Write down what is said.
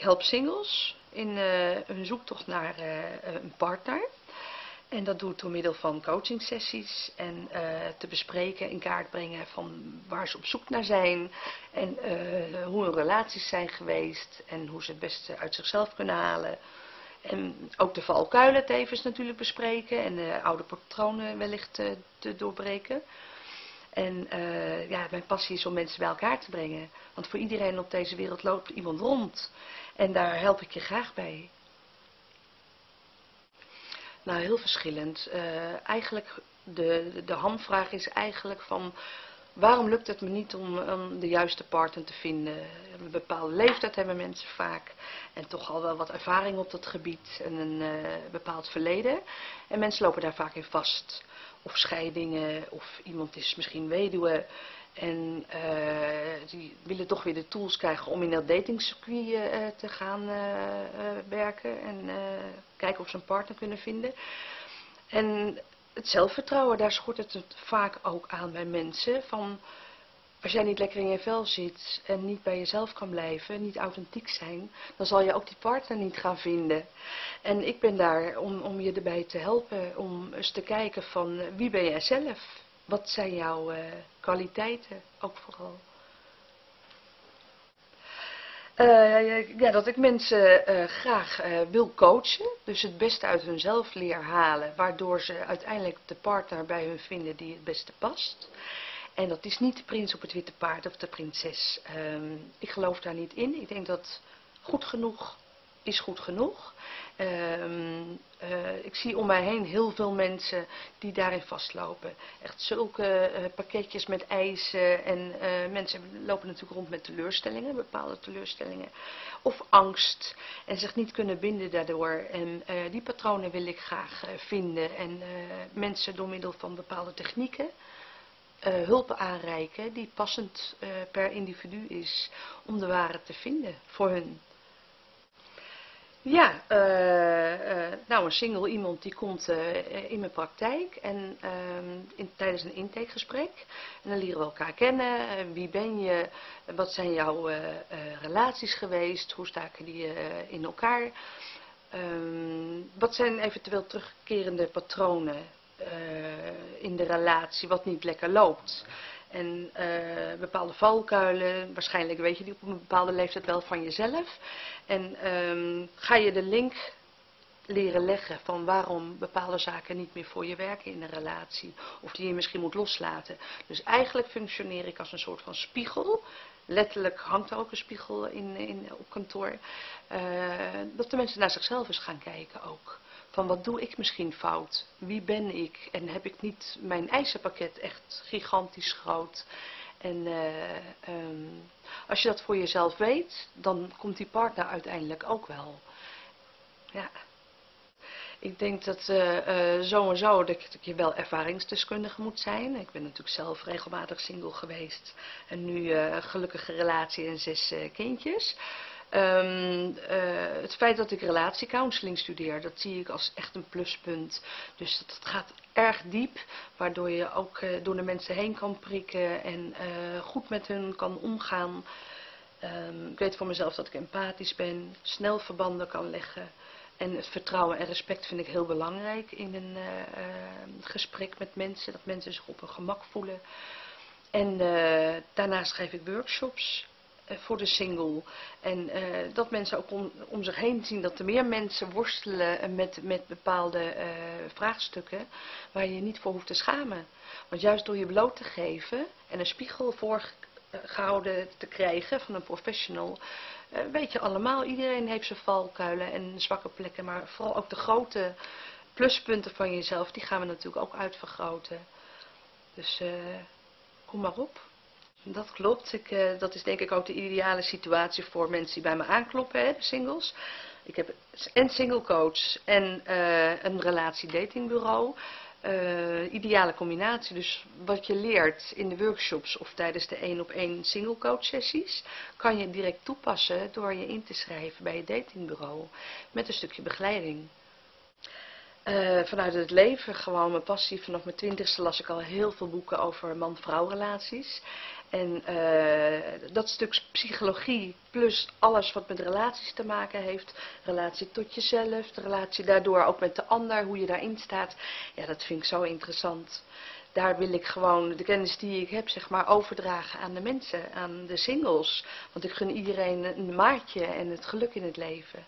help singles in uh, hun zoektocht naar uh, een partner. En dat doe ik door middel van coaching sessies en uh, te bespreken, in kaart brengen van waar ze op zoek naar zijn. En hoe hun relaties zijn geweest en hoe ze het beste uit zichzelf kunnen halen. En ook de valkuilen tevens natuurlijk bespreken en de oude patronen wellicht te doorbreken. En ja, mijn passie is om mensen bij elkaar te brengen. Want voor iedereen op deze wereld loopt iemand rond. En daar help ik je graag bij. Nou, heel verschillend. Uh, eigenlijk, de, de hamvraag is eigenlijk van... Waarom lukt het me niet om, om de juiste partner te vinden? Een bepaalde leeftijd hebben mensen vaak. En toch al wel wat ervaring op dat gebied. En een uh, bepaald verleden. En mensen lopen daar vaak in vast of scheidingen, of iemand is misschien weduwe en uh, die willen toch weer de tools krijgen om in dat datingcircuit uh, te gaan werken en kijken of ze een partner kunnen vinden. En het zelfvertrouwen, daar schort het vaak ook aan bij mensen van als jij niet lekker in je vel zit en niet bij jezelf kan blijven, niet authentiek zijn, dan zal je ook die partner niet gaan vinden. En ik ben daar om, om je erbij te helpen, om eens te kijken van wie ben jij zelf? Wat zijn jouw kwaliteiten, ook vooral. Uh, ja, dat ik mensen uh, graag wil coachen, dus het beste uit hunzelf leer halen, waardoor ze uiteindelijk de partner bij hun vinden die het beste past. En dat is niet de prins op het witte paard of de prinses. Um, ik geloof daar niet in. Ik denk dat goed genoeg is goed genoeg. Um, ik zie om mij heen heel veel mensen die daarin vastlopen. Echt zulke uh, pakketjes met eisen en uh, mensen lopen natuurlijk rond met teleurstellingen, bepaalde teleurstellingen. Of angst en zich niet kunnen binden daardoor. En die patronen wil ik graag vinden en mensen door middel van bepaalde technieken hulp aanreiken die passend per individu is om de ware te vinden voor hun. Ja, uh, nou een single iemand die komt in mijn praktijk en ehm, in, tijdens een intakegesprek. En dan leren we elkaar kennen. wie ben je? Wat zijn jouw relaties geweest? Hoe staken die in elkaar? Um, wat zijn eventueel terugkerende patronen in de relatie wat niet lekker loopt. En uh, bepaalde valkuilen, waarschijnlijk weet je die op een bepaalde leeftijd wel van jezelf. En um, ga je de link leren leggen van waarom bepaalde zaken niet meer voor je werken in een relatie. Of die je misschien moet loslaten. Dus eigenlijk functioneer ik als een soort van spiegel. Letterlijk hangt er ook een spiegel in, in, op kantoor. Uh, dat de mensen naar zichzelf eens gaan kijken ook van wat doe ik misschien fout? Wie ben ik? En heb ik niet mijn eisenpakket echt gigantisch groot? En uh, um, als je dat voor jezelf weet, dan komt die partner uiteindelijk ook wel. Ja. Ik denk dat uh, uh, zo en zo dat je wel ervaringsdeskundige moet zijn. Ik ben natuurlijk zelf regelmatig single geweest. En nu gelukkige relatie en zes kindjes. Um, uh, het feit dat ik relatiecounseling studeer, dat zie ik als echt een pluspunt. Dus dat, gaat erg diep, waardoor je ook uh, door de mensen heen kan prikken en uh, goed met hun kan omgaan. Um, ik weet voor mezelf dat ik empathisch ben, snel verbanden kan leggen. En het vertrouwen en respect vind ik heel belangrijk in een gesprek met mensen, dat mensen zich op hun gemak voelen. En daarnaast geef ik workshops eh, voor de single. En uh, dat mensen ook om, zich heen zien dat er meer mensen worstelen met, met bepaalde vraagstukken waar je je niet voor hoeft te schamen. Want juist door je bloot te geven en een spiegel voorgehouden te krijgen van een professional, weet je allemaal, iedereen heeft zijn valkuilen en zwakke plekken, maar vooral ook de grote pluspunten van jezelf, die gaan we natuurlijk ook uitvergroten. Dus kom maar op. Dat klopt. Ik, uh, dat is denk ik ook de ideale situatie voor mensen die bij me aankloppen, hè, singles. Ik heb en single coach en uh, een relatiedatingbureau. Uh, ideale combinatie. Dus wat je leert in de workshops of tijdens de één op één single coach sessies, kan je direct toepassen door je in te schrijven bij het datingbureau met een stukje begeleiding. Uh, vanuit het leven, gewoon mijn passie. Vanaf mijn twintigste las ik al heel veel boeken over man-vrouw relaties. En uh, dat stuk psychologie plus alles wat met relaties te maken heeft. Relatie tot jezelf, de relatie daardoor ook met de ander, hoe je daarin staat. Ja, dat vind ik zo interessant. Daar wil ik gewoon de kennis die ik heb, zeg maar, overdragen aan de mensen, aan de singles. Want ik gun iedereen een maatje en het geluk in het leven.